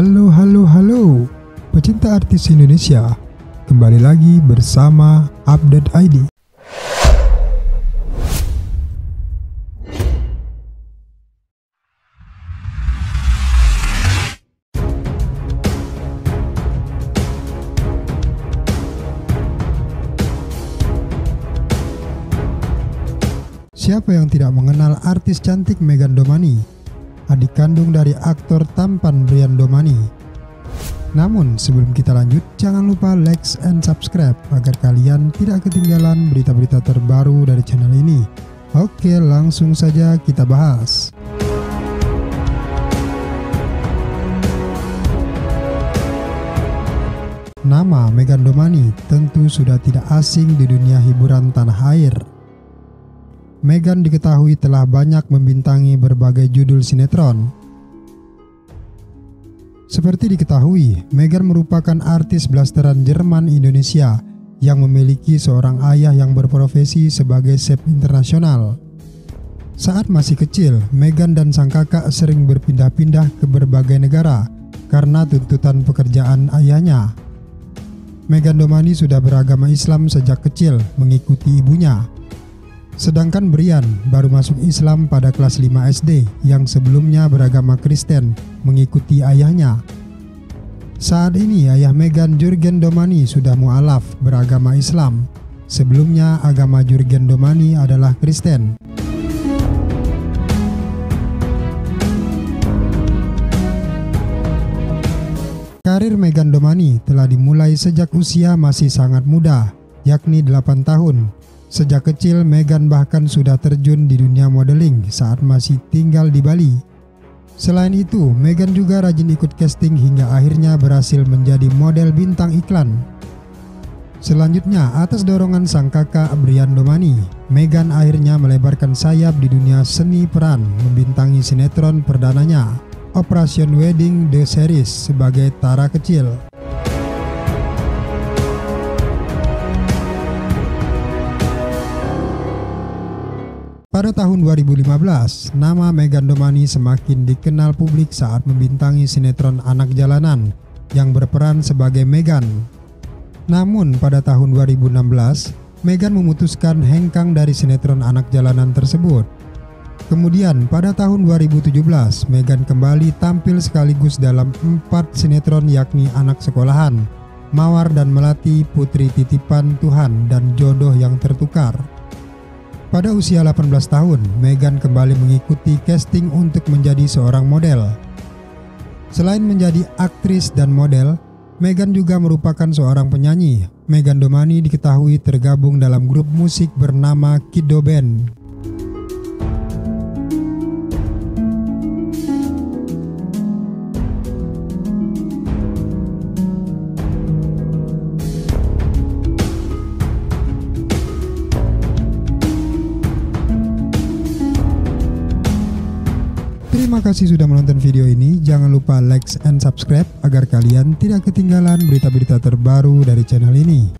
Halo, halo, halo, pecinta artis Indonesia. Kembali lagi bersama Update ID. Siapa yang tidak mengenal artis cantik Megan Domani, adik kandung dari aktor tampan Brian Domani? Namun sebelum kita lanjut, jangan lupa like and subscribe agar kalian tidak ketinggalan berita-berita terbaru dari channel ini. Oke, langsung saja kita bahas. Nama Megan Domani tentu sudah tidak asing di dunia hiburan tanah air. Megan diketahui telah banyak membintangi berbagai judul sinetron. Seperti diketahui, Megan merupakan artis blasteran Jerman Indonesia yang memiliki seorang ayah yang berprofesi sebagai chef internasional. Saat masih kecil, Megan dan sang kakak sering berpindah-pindah ke berbagai negara karena tuntutan pekerjaan ayahnya. Megan Domani sudah beragama Islam sejak kecil mengikuti ibunya Sedangkan Brian baru masuk Islam pada kelas 5 SD yang sebelumnya beragama Kristen mengikuti ayahnya. Saat ini ayah Megan Jurgen Domani sudah mualaf beragama Islam. Sebelumnya agama Jurgen Domani adalah Kristen. Karir Megan Domani telah dimulai sejak usia masih sangat muda, yakni 8 tahun Sejak kecil, Megan bahkan sudah terjun di dunia modeling saat masih tinggal di Bali. Selain itu, Megan juga rajin ikut casting hingga akhirnya berhasil menjadi model bintang iklan. Selanjutnya, atas dorongan sang kakak Brian Domani, Megan akhirnya melebarkan sayap di dunia seni peran membintangi sinetron perdananya, Operation Wedding The Series sebagai Tara Kecil. Pada tahun 2015, nama Megan Domani semakin dikenal publik saat membintangi sinetron Anak Jalanan yang berperan sebagai Megan. Namun pada tahun 2016, Megan memutuskan hengkang dari sinetron Anak Jalanan tersebut. Kemudian pada tahun 2017, Megan kembali tampil sekaligus dalam empat sinetron yakni Anak Sekolahan, Mawar dan Melati, Putri Titipan Tuhan, dan Jodoh yang Tertukar. Pada usia 18 tahun, Megan kembali mengikuti casting untuk menjadi seorang model. Selain menjadi aktris dan model, Megan juga merupakan seorang penyanyi. Megan Domani diketahui tergabung dalam grup musik bernama Kiddo Band Terima kasih sudah menonton video ini. Jangan lupa like and subscribe agar kalian tidak ketinggalan berita-berita terbaru dari channel ini.